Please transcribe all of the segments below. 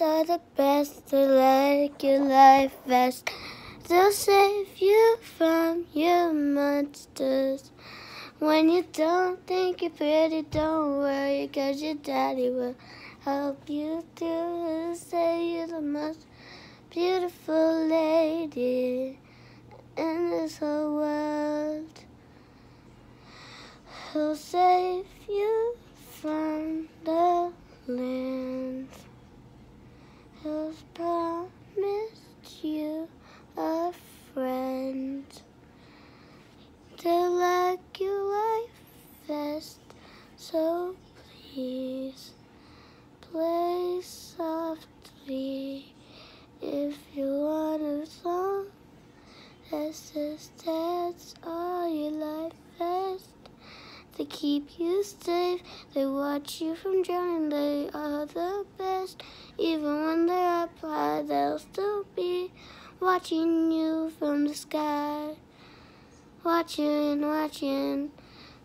are the best to like your life best. They'll save you from your monsters. When you don't think you're pretty, don't worry, cause your daddy will help you through. Say you're the most beautiful lady in this whole world. He'll save you from the land. He'll promised you a friend to like your life best. So please play softly if you want a song says that's all your life best. They keep you safe, they watch you from drowning, they are the best. Even when they're up high, they'll still be watching you from the sky. Watching, watching,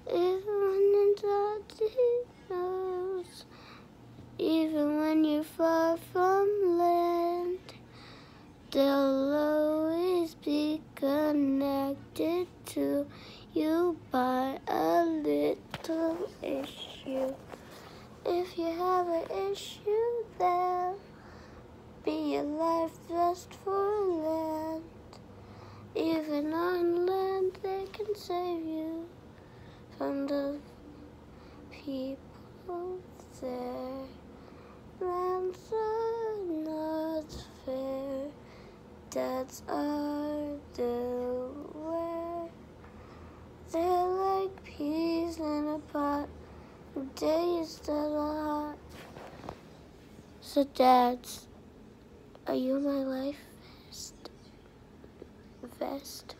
even when the deep knows. Even when you're from land, they'll always be connected to you by a little issue. If you have an issue, they'll be your life vest for land. Even on land, they can save you from the people there. Are not fair. Dads are the way. They're like peas in a pot. Days that are hot. So, dads, are you my life vest? Vest.